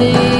see.